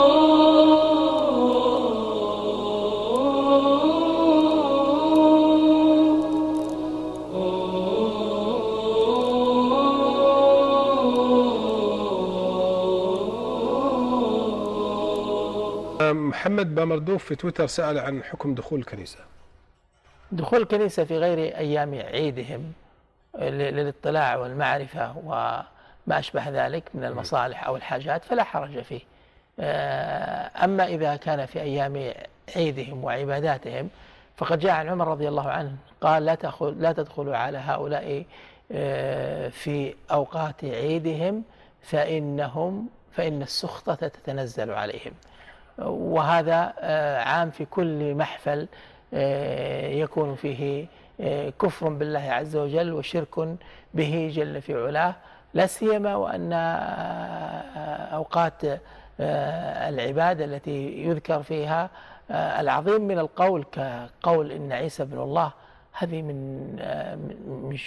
محمد بامردوف في تويتر سأل عن حكم دخول الكنيسة. دخول الكنيسة في غير أيام عيدهم للاطلاع والمعرفة وما أشبه ذلك من المصالح أو الحاجات فلا حرج فيه. أما إذا كان في أيام عيدهم وعباداتهم فقد جاء عن عمر رضي الله عنه قال لا تدخل لا تدخلوا على هؤلاء آه، في أوقات عيدهم فإنهم فإن السخطة تتنزل عليهم. وهذا آه، عام في كل محفل يكون فيه كفر بالله عز وجل وشرك به جل في علاه لا سيما وأن أوقات آه، العبادة التي يذكر فيها آه، العظيم من القول كقول إن عيسى ابن الله. هذه من آه،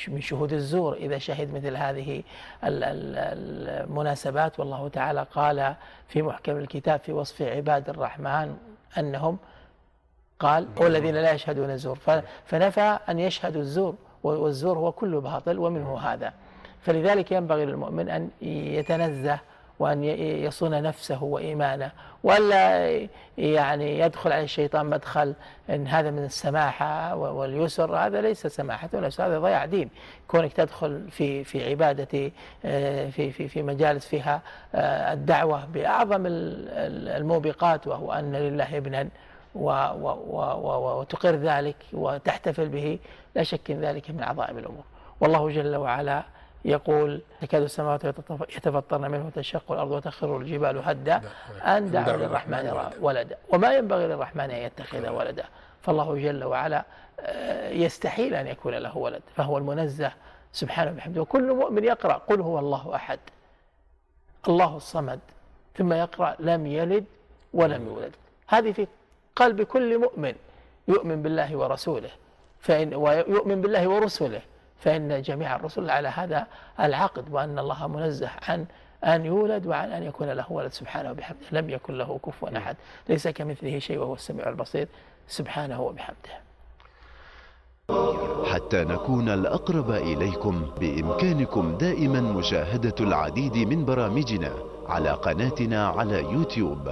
من شهود الزور. إذا شهد مثل هذه المناسبات والله تعالى قال في محكم الكتاب في وصف عباد الرحمن أنهم قال والذين لا يشهدون الزور. فنفى أن يشهدوا الزور والزور هو كل باطل ومنه هذا. فلذلك ينبغي للمؤمن أن يتنزه وأن يصون نفسه وإيمانه ولا يعني يدخل عليه الشيطان مدخل إن هذا من السماحة واليسر هذا ليس سماحة ولا هذا ضياع دين. كونك تدخل في في عبادة في في في مجالس فيها الدعوة بأعظم الموبقات وهو أن لله ابنا وتقر ذلك وتحتفل به لا شك ذلك من عظائم الأمور. والله جل وعلا يقول تكاد السماوات يتفطرن منه وتنشق الأرض وتخر الجبال هدا أن دعوا للرحمن ولدا. وما ينبغي للرحمن أن يتخذ ولدا. فالله جل وعلا آه، يستحيل أن يكون له ولد. فهو المنزه. سبحانه وبحمده وكل مؤمن يقرأ قل هو الله أحد. الله الصمد. ثم يقرأ لم يلد ولم يولد. هذه في قلب كل مؤمن. يؤمن بالله ورسوله. فإن ويؤمن بالله ورسله فإن جميع الرسل على هذا العقد وأن الله منزه عن أن يولد وعن أن يكون له ولد سبحانه وبحمده. لم يكن له كفوا أحد. ليس كمثله شيء وهو السميع البصير. سبحانه وبحمده. حتى نكون الأقرب إليكم بإمكانكم دائما مشاهدة العديد من برامجنا على قناتنا على يوتيوب.